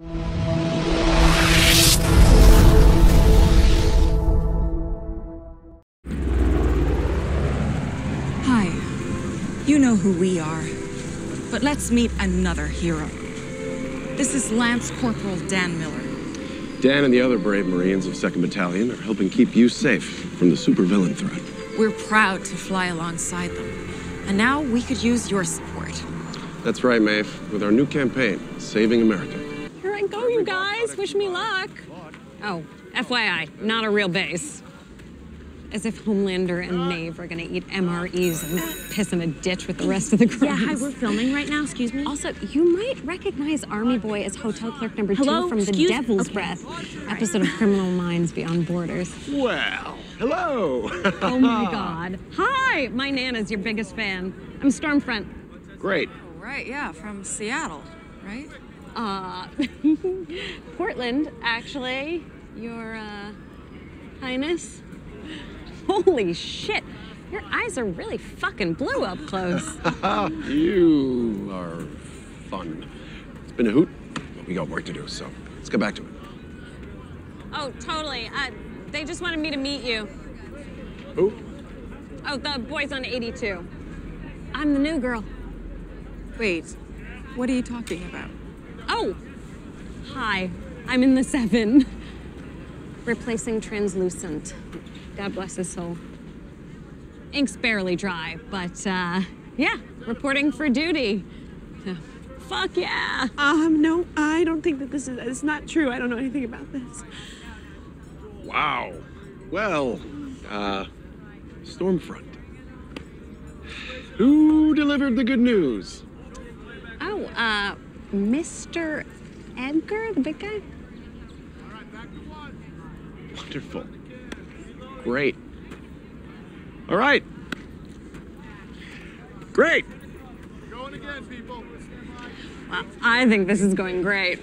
Hi. You know who we are. But let's meet another hero. This is Lance Corporal Dan Miller. Dan and the other brave Marines of 2nd Battalion are helping keep you safe from the supervillain threat. We're proud to fly alongside them. And now we could use your support. That's right, Maeve. With our new campaign, Saving America. Here I go, you guys. Wish me luck. Oh, FYI, not a real base. As if Homelander and Maeve are gonna eat MREs and piss in a ditch with the rest of the crew. Yeah, hi, we're filming right now. Excuse me. Also, you might recognize Army Boy as hotel clerk number Hello? two from Excuse- The Devil's okay. Breath episode of Criminal Minds Beyond Borders. Well, hello. Oh my god. Hi, my Nana's your biggest fan. I'm Stormfront. Great. Right, yeah, from Seattle, right? Uh, Portland, actually. Your, uh, Highness. Holy shit. Your eyes are really fucking blue up close. you are fun. It's been a hoot, but we got work to do, so let's get back to it. oh, totally. Uh, they just wanted me to meet you. Who? Oh, the boys on 82. I'm the new girl. Wait, what are you talking about? Oh, hi. I'm in the seven. Replacing translucent. God bless his soul. Ink's barely dry, but uh, yeah, reporting for duty. So, fuck yeah. Um, no, I don't think that this is. It's not true. I don't know anything about this. Wow. Well, uh, Stormfront. Who delivered the good news? Oh, uh, Mr. Edgar, the big guy? Wonderful. Great. All right. Great. going again Well, I think this is going great.